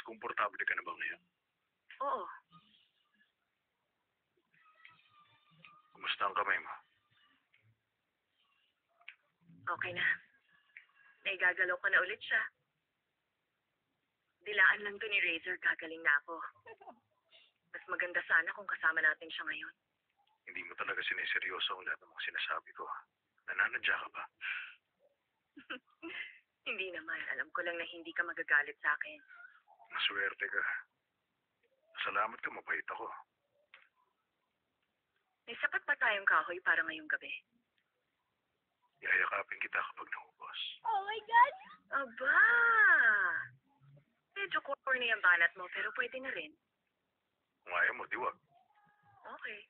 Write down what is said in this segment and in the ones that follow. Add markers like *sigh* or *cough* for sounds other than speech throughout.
Mas komportable ka na ba ngayon? Oo. Kumusta ang kamay mo? Okay na. Naigagalaw ko na ulit siya. Dilaan lang to ni Razor, gagaling na ako. Mas maganda sana kung kasama natin siya ngayon. Hindi mo talaga sineseryoso ang lahat ng mga sinasabi ko. Nananadya ka ba? *laughs* Hindi naman. Alam ko lang na hindi ka magagalit sa akin. Maswerte ka. Salamat ka, mabait ako. May sapat pa tayong kahoy para ngayong gabi. Yayakapin kita kapag naubos. Oh my God! Aba! Medyo corny ang banat mo, pero pwede na rin. Kung ayaw mo, diwag. Okay.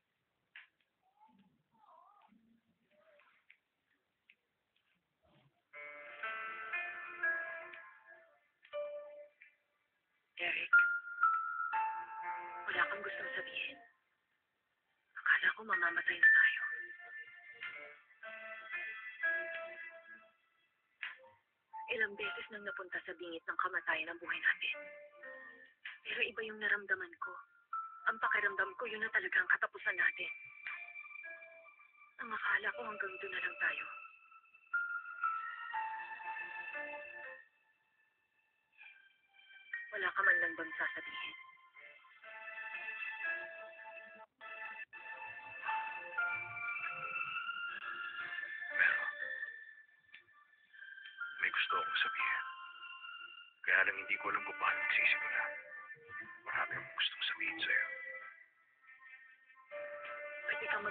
Ilang beses nang napunta sa bingit ng kamatayan ang buhay natin. Pero iba yung naramdaman ko. Ang pakiramdam ko, yun na talaga ang katapusan natin. Ang akala ko hanggang doon na lang tayo. Wala ka man lang bang sasabihin?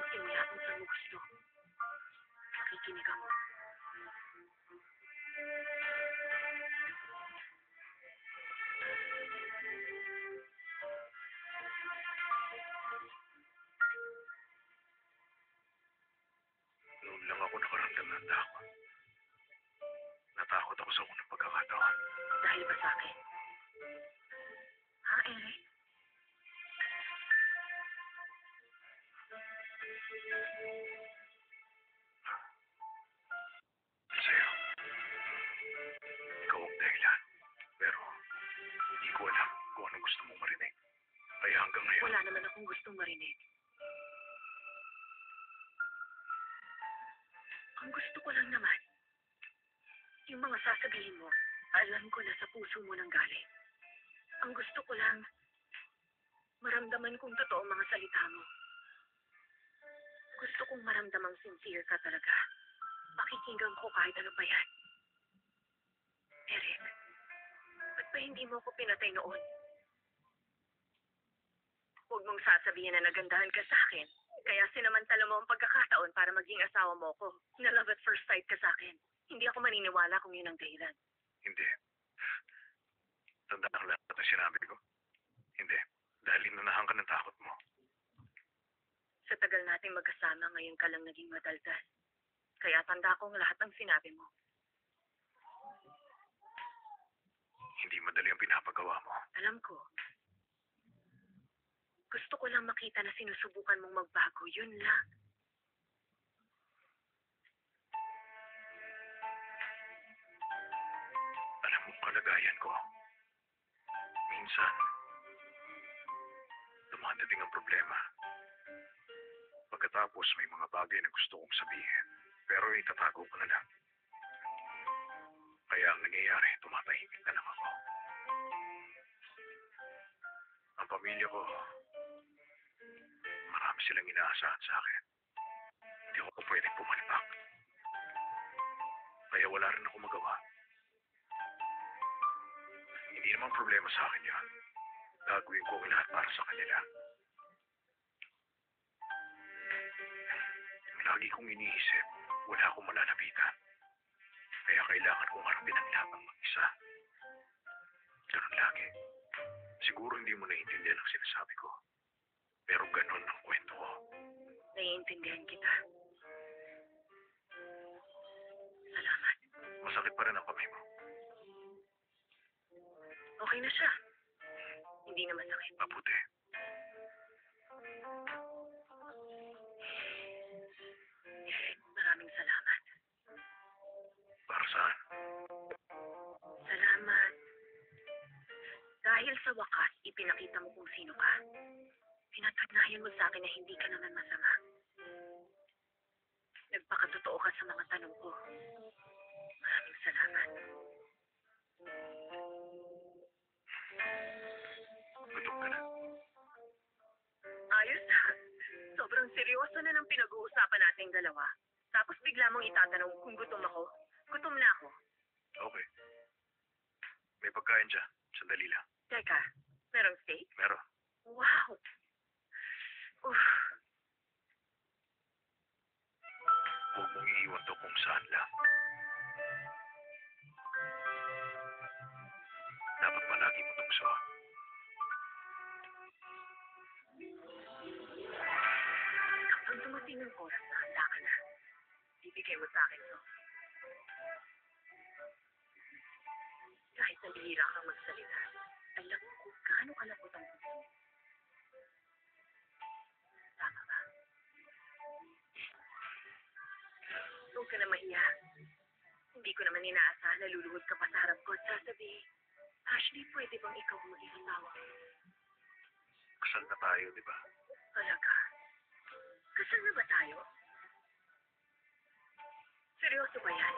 Pwede kang magsimula kung saan mo gusto. Nakikinig akong gustong marinig. Ang gusto ko lang naman, yung mga sasabihin mo, alam ko na sa puso mo nang galing. Ang gusto ko lang, maramdaman kong totoo mga salita mo. Gusto kong maramdamang sincere ka talaga. Pakikinggan ko kahit ano pa yan. Eric, ba't ba hindi mo ako pinatay noon? Huwag mong sasabihin na nagandahan ka sa akin. Kaya sinamantala mo ang pagkakataon para maging asawa mo ko. Na love at first sight ka sa akin. Hindi ako maniniwala kung yun ang dahilan. hindi. Tanda ang lahat ng sinabi ko. Hindi. Dahil inunahan ka ng takot mo. Sa tagal nating magkasama, ngayon ka lang naging madaldal. Kaya tanda ko ang lahat ng sinabi mo. Hindi madali ang pinapagawa mo. Alam ko. Gusto ko lang makita na sinusubukan mong magbago. Yun lang. Alam mo kalagayan ko. Minsan, dumadating ang problema. Pagkatapos may mga bagay na gusto kong sabihin, pero itatago ko na lang. Kaya ang nangyayari, tumatahimik na lang ako. Ang pamilya ko, silang inaasahan sa akin. Hindi ako pwedeng pumalpak. Kaya wala rin ako magawa. Hindi naman problema sa akin yun. Gagawin ko ang lahat para sa kanila. Lagi kong iniisip, wala akong malalapitan. Kaya kailangan kong harapin ang lahat ng mag-isa. Ganun lagi. Siguro hindi mo naiintindihan ang sinasabi ko. Pero ganun ang kwento ko. Naiintindihan kita. Salamat. Masakit pa rin ang kamay mo. Okay na siya. Hindi na masakit. Mabuti. Maraming salamat. Para saan? Salamat. Dahil sa wakas, ipinakita mo kung sino ka. Pinatunayan mo sa akin na hindi ka naman masama. Nagpakatotoo ka sa mga tanong ko. Maraming salamat. Gutom ka na. Ayos na. Sobrang seryoso na ng pinag-uusapan nating dalawa. Tapos bigla mong itatanong kung gutom ako. Gutom na ako. Okay. May pagkain siya. Sandali lang. Teka, merong steak? Meron. Wow! Huwag mong iiwan to kung saan lang. Dapat palagi mo itong suha. kapag dumating ang oras na handa ka na, bibigay mo sa akin to. Kahit nabihira kang magsalita, alam mo kung gaano kalapot ang puso ko naman inaasahan na luluhod ka pa sa harap ko at sasabihin, Ashley, pwede bang ikaw maging asawa ko? Kasal na tayo, di ba? Talaga? Kasal na ba tayo? Seryoso ba yan?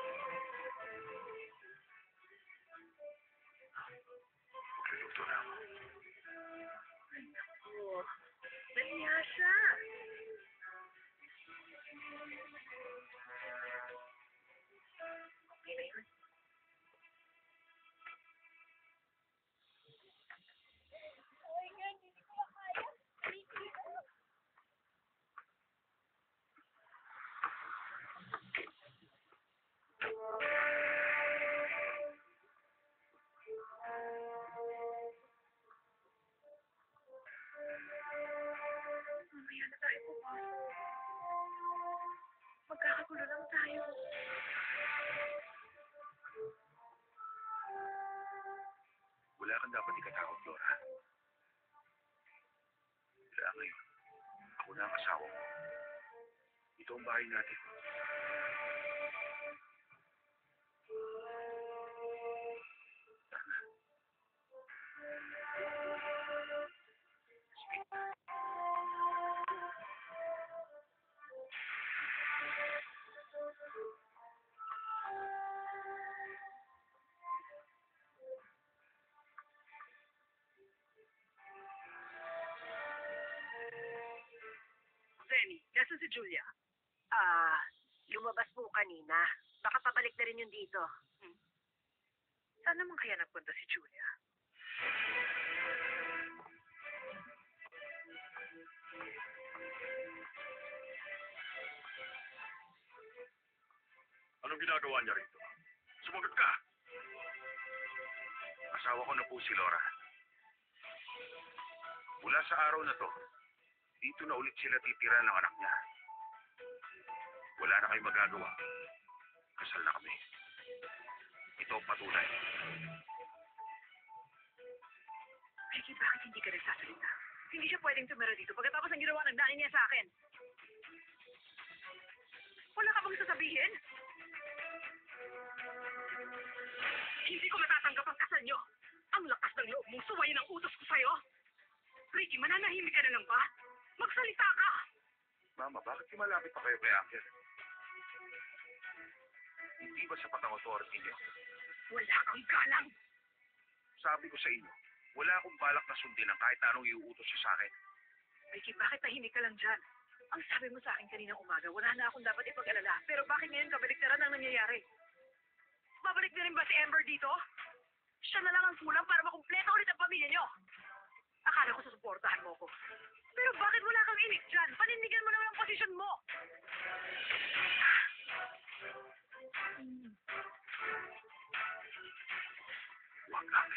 Magkakagulo lang tayo. Wala kang dapat ikatakot, Laura. Kaya ngayon, ako na ang asawa mo. Ito ang bahay natin. Femi, nasa si Julia? Ah, lumabas po kanina. Baka pabalik na rin yun dito. Hmm. Saan naman kaya nagpunta si Julia? Anong ginagawa niya rito? Sumagot ka! Asawa ko na po si Laura. Mula sa araw na to, dito na ulit sila titira ng anak niya. Wala na kayong magagawa. Kasal na kami. Ito ang patunay. Vicky, bakit hindi ka nagsasalita? Hindi siya pwedeng tumira dito pagkatapos ng ginawa ng nanay niya sa akin. Wala ka bang sasabihin? Hindi ko matatanggap ang kasal niyo. Ang lakas ng loob mong suwayin ang utos ko sa'yo. Ricky, mananahimik ka na lang ba? Magsalita ka! Mama, bakit lumalapit pa kayo kay Angel? Hindi ba sapat ang authority niyo? Wala kang galang! Sabi ko sa inyo, wala akong balak na sundin ang kahit na anong iuutos siya sa akin. Ricky, bakit tahimik ka lang dyan? Ang sabi mo sa akin kaninang umaga, wala na akong dapat ipag-alala. Pero bakit ngayon kabaliktaran ang nangyayari? Babalik na rin ba si Amber dito? Siya na lang ang kulang para makumpleto ulit ang pamilya niyo. Akala ko susuportahan mo ko. Pero bakit wala kang inik dyan? Panindigan mo naman ang posisyon mo! Hmm. Wag lang.